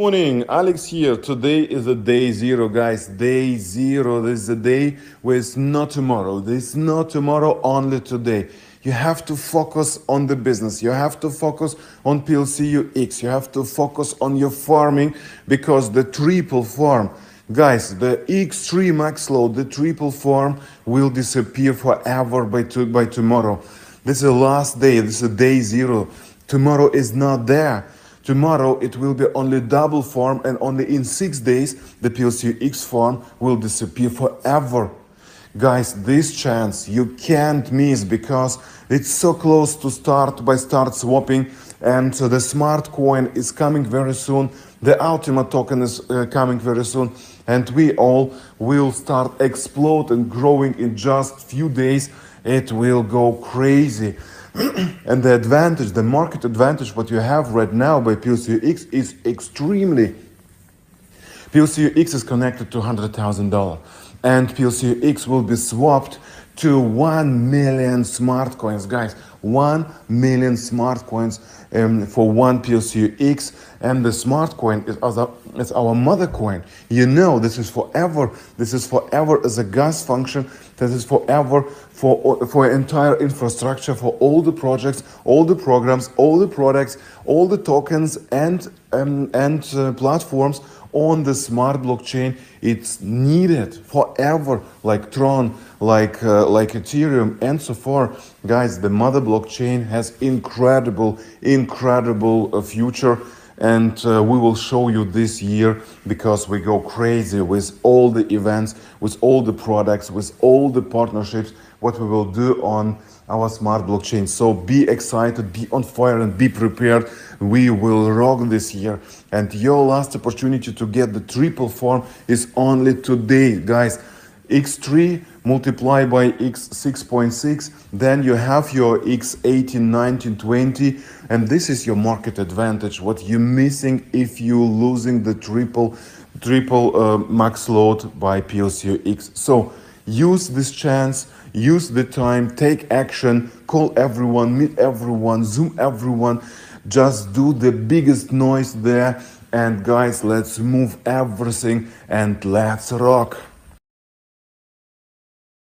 Morning, Alex here. Today is the day zero, guys. Day zero. This is the day where it's not tomorrow. This is not tomorrow, only today. You have to focus on the business. You have to focus on PLCUX. You have to focus on your farming because the triple farm, guys, the X3 max load, the triple farm will disappear forever by, to, by tomorrow. This is the last day. This is day zero. Tomorrow is not there. Tomorrow it will be only double farm and only in six days the PLCX farm will disappear forever. Guys, this chance you can't miss because it's so close to start by start swapping and the smart coin is coming very soon. The Ultima token is uh, coming very soon and we all will start explode and growing in just few days. It will go crazy. and the advantage, the market advantage, what you have right now by PLCUX is extremely. PLCUX is connected to $100,000 and PLCUX will be swapped to 1 million smart coins, guys. 1 million smart coins um, for one PLCUX, and the smart coin is is our mother coin. You know, this is forever. This is forever as a gas function. This is forever for for entire infrastructure, for all the projects, all the programs, all the products, all the tokens, and um, and uh, platforms on the smart blockchain. It's needed forever, like Tron, like uh, like Ethereum, and so far, guys. The mother blockchain has incredible, incredible uh, future. And uh, we will show you this year because we go crazy with all the events, with all the products, with all the partnerships, what we will do on our smart blockchain. So be excited, be on fire, and be prepared. We will rock this year. And your last opportunity to get the triple farm is only today, guys. X3 multiply by x6.6 then you have your x18 19 20 and this is your market advantage. What you're missing if you're losing the triple triple uh, max load by PLCUX so use this chance use the time take action call everyone meet everyone zoom everyone just do the biggest noise there and guys let's move everything and let's rock